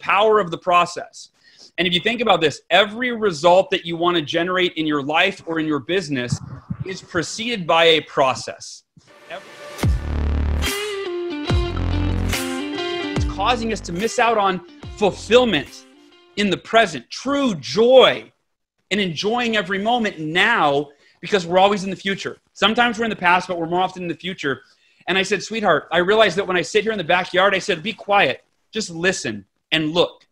power of the process. And if you think about this, every result that you want to generate in your life or in your business is preceded by a process. It's causing us to miss out on fulfillment in the present, true joy, and enjoying every moment now because we're always in the future. Sometimes we're in the past, but we're more often in the future. And I said, Sweetheart, I realized that when I sit here in the backyard, I said, Be quiet, just listen and look.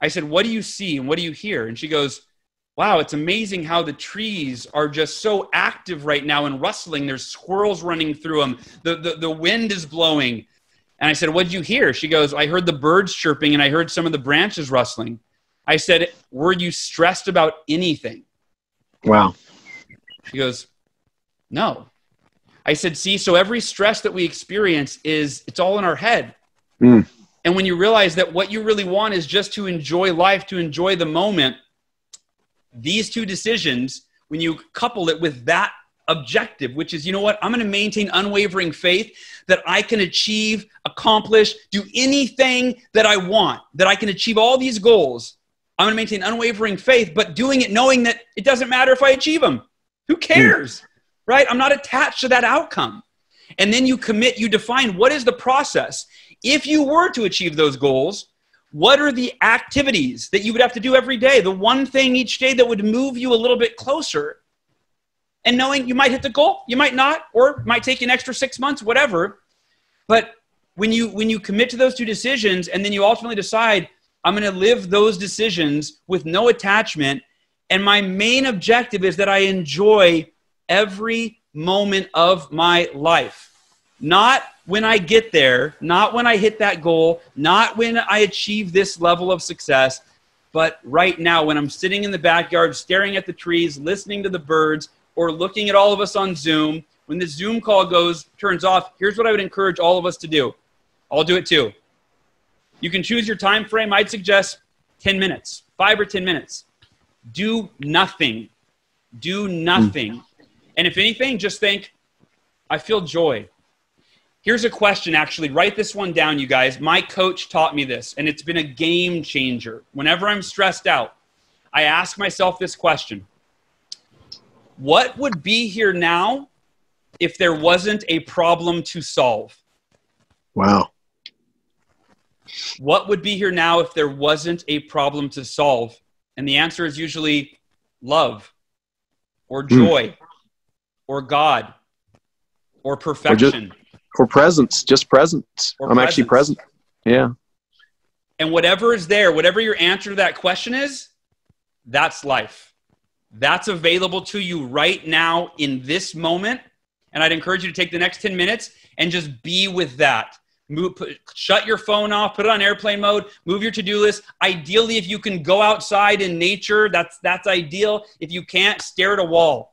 I said, What do you see and what do you hear? And she goes, Wow, it's amazing how the trees are just so active right now and rustling. There's squirrels running through them, the, the, the wind is blowing. And I said, What did you hear? She goes, I heard the birds chirping and I heard some of the branches rustling. I said, Were you stressed about anything? Wow. She goes, No. I said, See, so every stress that we experience is, it's all in our head. Mm. And when you realize that what you really want is just to enjoy life, to enjoy the moment, these two decisions, when you couple it with that objective, which is, you know what, I'm going to maintain unwavering faith that I can achieve, accomplish, do anything that I want, that I can achieve all these goals. I'm going to maintain unwavering faith, but doing it knowing that it doesn't matter if I achieve them. Who hmm. cares? Right? I'm not attached to that outcome. And then you commit, you define what is the process. If you were to achieve those goals, what are the activities that you would have to do every day? The one thing each day that would move you a little bit closer. And knowing you might hit the goal, you might not, or might take an extra six months, whatever. But when you when you commit to those two decisions and then you ultimately decide, I'm going to live those decisions with no attachment. And my main objective is that I enjoy every moment of my life. Not when I get there, not when I hit that goal, not when I achieve this level of success, but right now when I'm sitting in the backyard staring at the trees, listening to the birds, or looking at all of us on Zoom. When the Zoom call goes, turns off, here's what I would encourage all of us to do. I'll do it too. You can choose your time frame. I'd suggest 10 minutes, five or 10 minutes. Do nothing. Do nothing. Mm. And if anything, just think, I feel joy. Here's a question, actually. Write this one down, you guys. My coach taught me this, and it's been a game changer. Whenever I'm stressed out, I ask myself this question What would be here now if there wasn't a problem to solve? Wow. What would be here now if there wasn't a problem to solve? And the answer is usually love or hmm. joy mm. or God or perfection. Or, just, or presence, just presence. Or I'm presence. actually present. Yeah. And whatever is there, whatever your answer to that question is, that's life. That's available to you right now in this moment. And I'd encourage you to take the next 10 minutes and just be with that. Move, put, shut your phone off, put it on airplane mode, move your to-do list. Ideally, if you can go outside in nature, that's that's ideal. If you can't, stare at a wall,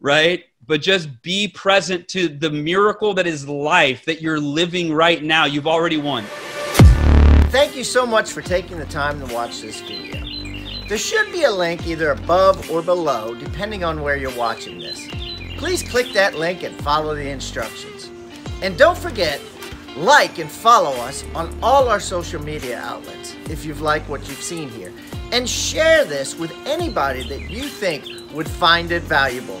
right? But just be present to the miracle that is life that you're living right now. You've already won. Thank you so much for taking the time to watch this video. There should be a link either above or below, depending on where you're watching this. Please click that link and follow the instructions. And don't forget, like and follow us on all our social media outlets if you've liked what you've seen here. And share this with anybody that you think would find it valuable.